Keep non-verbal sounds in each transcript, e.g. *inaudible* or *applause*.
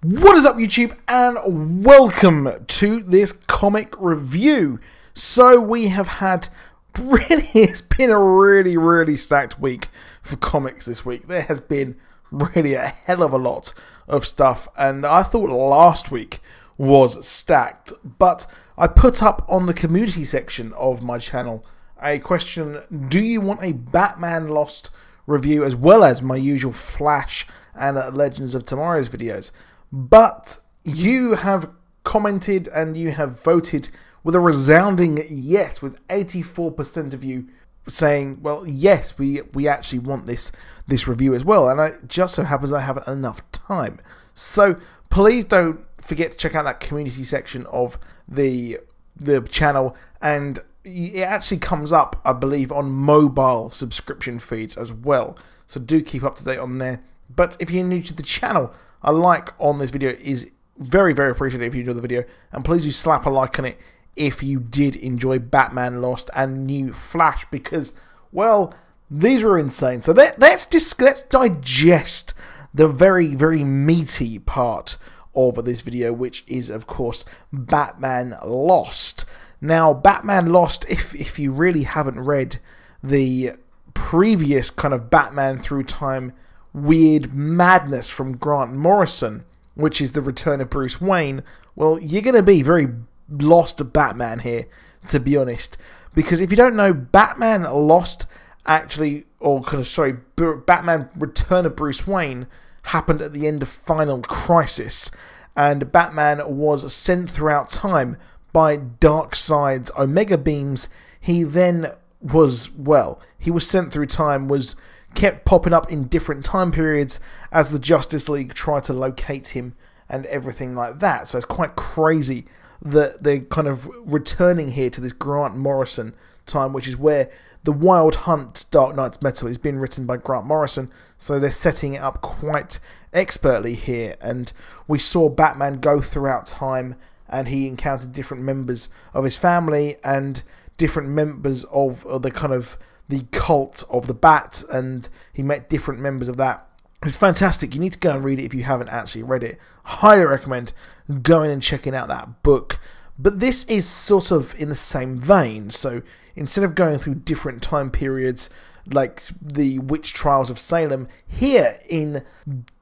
What is up, YouTube, and welcome to this comic review. So, we have had really, *laughs* it's been a really, really stacked week for comics this week. There has been really a hell of a lot of stuff, and I thought last week was stacked, but I put up on the community section of my channel a question Do you want a Batman Lost review as well as my usual Flash and Legends of Tomorrow's videos? But you have commented and you have voted with a resounding yes, with 84% of you saying, well, yes, we we actually want this this review as well. And it just so happens I haven't enough time. So please don't forget to check out that community section of the the channel and it actually comes up, I believe, on mobile subscription feeds as well. So do keep up to date on there. But if you're new to the channel, a like on this video is very, very appreciated if you enjoy the video. And please do slap a like on it if you did enjoy Batman Lost and New Flash because, well, these were insane. So let, us just let's digest the very, very meaty part of this video, which is, of course, Batman Lost. Now, Batman Lost, if, if you really haven't read the previous kind of Batman Through Time weird madness from Grant Morrison, which is the return of Bruce Wayne, well, you're going to be very lost to Batman here, to be honest. Because if you don't know, Batman Lost actually, or kind of, sorry, Batman Return of Bruce Wayne happened at the end of Final Crisis, and Batman was sent throughout time by Darkseid's Omega beams. He then was, well, he was sent through time, was kept popping up in different time periods as the Justice League tried to locate him and everything like that. So it's quite crazy that they're kind of returning here to this Grant Morrison time, which is where the Wild Hunt Dark Nights Metal is being written by Grant Morrison, so they're setting it up quite expertly here. And we saw Batman go throughout time, and he encountered different members of his family and different members of the kind of the cult of the Bat, and he met different members of that. It's fantastic. You need to go and read it if you haven't actually read it. Highly recommend going and checking out that book. But this is sort of in the same vein. So instead of going through different time periods like the witch trials of Salem, here in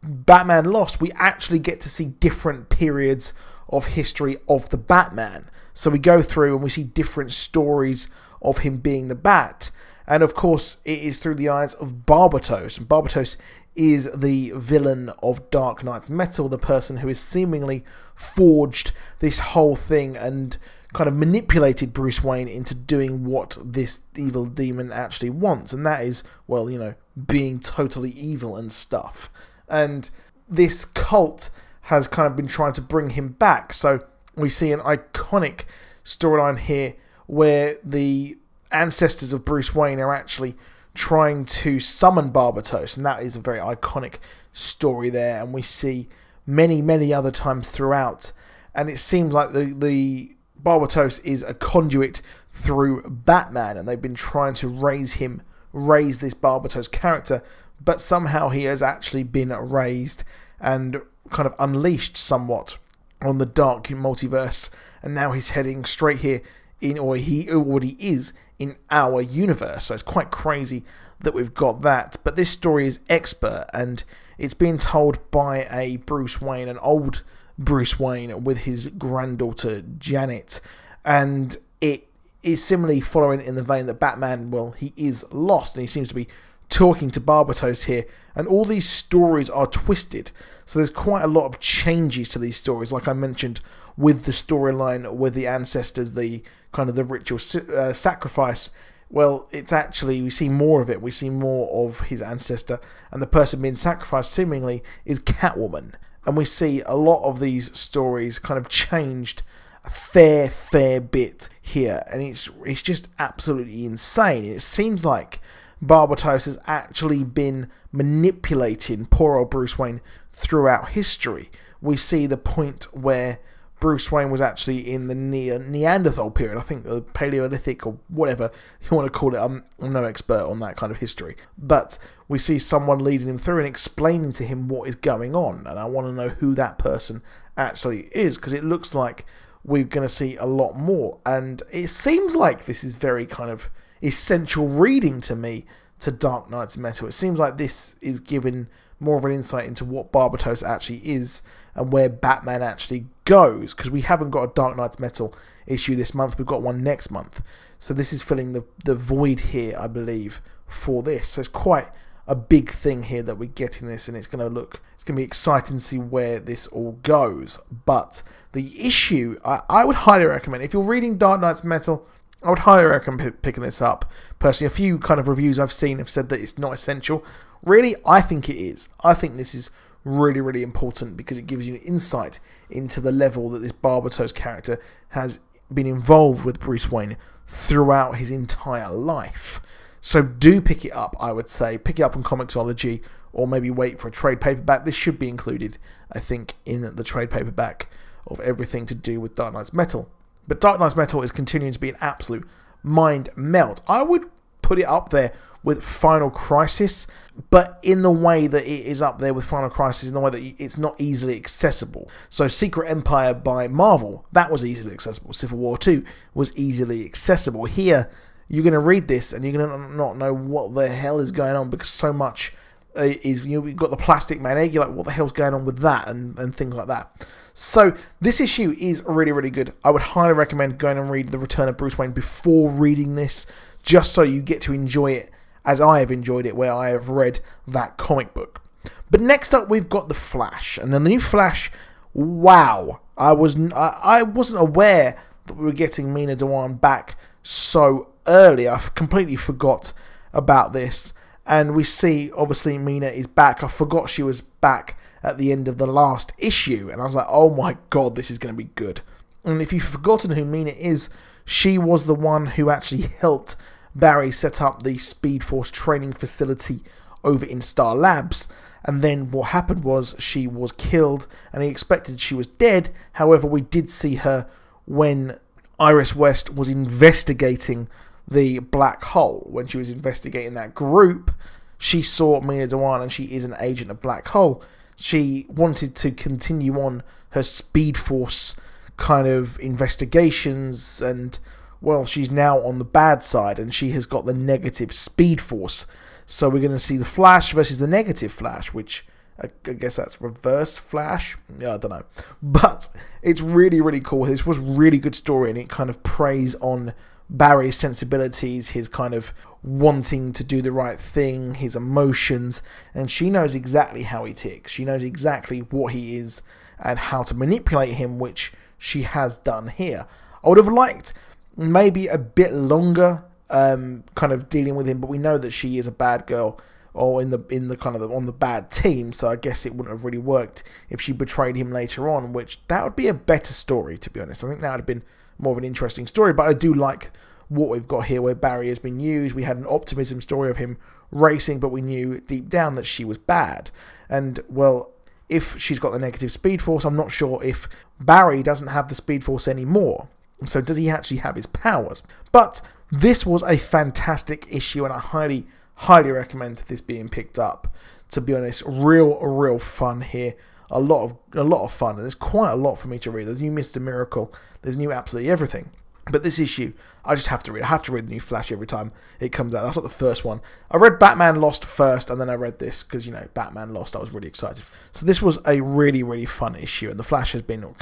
Batman Lost, we actually get to see different periods of history of the Batman. So we go through and we see different stories of him being the Bat. And of course, it is through the eyes of Barbatos. Barbatos is the villain of Dark Nights Metal, the person who has seemingly forged this whole thing and kind of manipulated Bruce Wayne into doing what this evil demon actually wants. And that is, well, you know, being totally evil and stuff. And this cult has kind of been trying to bring him back. So we see an iconic storyline here where the ancestors of Bruce Wayne are actually trying to summon Barbatos, and that is a very iconic story there. And we see many, many other times throughout, and it seems like the the Barbatos is a conduit through Batman, and they've been trying to raise him, raise this Barbatos character, but somehow he has actually been raised and kind of unleashed somewhat on the dark multiverse, and now he's heading straight here in, or he already is in our universe. So it's quite crazy that we've got that. But this story is expert and it's being told by a Bruce Wayne, an old Bruce Wayne with his granddaughter Janet. And it is similarly following in the vein that Batman, well, he is lost and he seems to be talking to Barbatos here, and all these stories are twisted. So there's quite a lot of changes to these stories, like I mentioned with the storyline with the ancestors, the kind of the ritual uh, sacrifice. Well, it's actually we see more of it. We see more of his ancestor, and the person being sacrificed seemingly is Catwoman. And we see a lot of these stories kind of changed a fair, fair bit here, and it's it's just absolutely insane. It seems like Barbatos has actually been manipulating poor old Bruce Wayne throughout history. We see the point where Bruce Wayne was actually in the ne- Neanderthal period, I think the Paleolithic or whatever you want to call it. I'm, I'm no expert on that kind of history. But we see someone leading him through and explaining to him what is going on. And I want to know who that person actually is because it looks like we're going to see a lot more. And it seems like this is very kind of essential reading to me to Dark Nights Metal. It seems like this is giving more of an insight into what Barbatos actually is and where Batman actually goes because we haven't got a Dark Nights Metal issue this month. We've got one next month. So this is filling the, the void here, I believe, for this. So it's quite a big thing here that we're getting this and it's going to look it's going to be exciting to see where this all goes but the issue I, I would highly recommend if you're reading Dark Nights Metal I would highly recommend picking this up personally a few kind of reviews I've seen have said that it's not essential really I think it is I think this is really, really important because it gives you an insight into the level that this Barbatos character has been involved with Bruce Wayne throughout his entire life. So do pick it up, I would say. Pick it up on Comixology or maybe wait for a trade paperback. This should be included, I think, in the trade paperback of everything to do with Dark Nights Metal. But Dark Nights Metal is continuing to be an absolute mind melt. I would put it up there with Final Crisis, but in the way that it is up there with Final Crisis, in the way that it's not easily accessible. So, Secret Empire by Marvel, that was easily accessible. Civil War 2 was easily accessible. Here, you're going to read this and you're going to not know what the hell is going on because so much Uh, is you know, you've got the Plastic Man egg, you're like, what the hell's going on with that, and, and things like that. So, this issue is really, really good. I would highly recommend going and read The Return of Bruce Wayne before reading this, just so you get to enjoy it as I have enjoyed it, where I have read that comic book. But next up, we've got the Flash, and then the new Flash. Wow, I was I, I wasn't aware that we were getting Meena Dhawan back so early. I completely forgot about this, and we see obviously Meena is back. I forgot she was back at the end of the last issue, and I was like, oh my god, this is going to be good. And if you've forgotten who Meena is, she was the one who actually *laughs* helped Barry set up the Speed Force training facility over in Star Labs. And then what happened was she was killed, and he expected she was dead. However, we did see her when Iris West was investigating the black hole. When she was investigating that group, she saw Meena Dhawan, and she is an agent of Black Hole. She wanted to continue on her Speed Force kind of investigations and well, she's now on the bad side and she has got the negative speed force. So we're going to see the Flash versus the negative Flash, which I, guess that's reverse Flash. Yeah, I don't know. But it's really, really cool. This was really good story and it kind of preys on Barry's sensibilities, his kind of wanting to do the right thing, his emotions, and she knows exactly how he ticks. She knows exactly what he is and how to manipulate him, which she has done here. I would have liked maybe a bit longer um, kind of dealing with him, but we know that she is a bad girl or in the in the kind of the, on the bad team, so I guess it wouldn't have really worked if she betrayed him later on, which that would be a better story to be honest. I think that would have been more of an interesting story, but I do like what we've got here where Barry has been used. We had an optimism story of him racing, but we knew deep down that she was bad. And well, if she's got the negative speed force, I'm not sure if Barry doesn't have the speed force anymore. So does he actually have his powers? But this was a fantastic issue, and I highly, highly recommend this being picked up. To be honest, real, real fun here. A lot of, a lot of fun, and there's quite a lot for me to read. There's new Mister Miracle. There's new absolutely everything. But this issue, I just have to read. I have to read the new Flash every time it comes out. That's not the first one. I read Batman Lost first, and then I read this because you know Batman Lost. I was really excited. So this was a really, really fun issue, and the Flash has been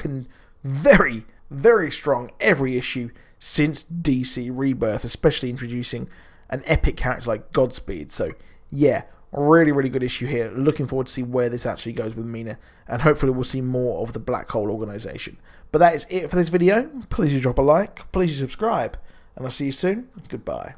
very, very strong every issue since DC Rebirth, especially introducing an epic character like Godspeed. So, yeah, really, really good issue here. Looking forward to see where this actually goes with Meena, and hopefully we'll see more of the Black Hole organization. But that is it for this video. Please do drop a like, please do subscribe, and I'll see you soon. Goodbye.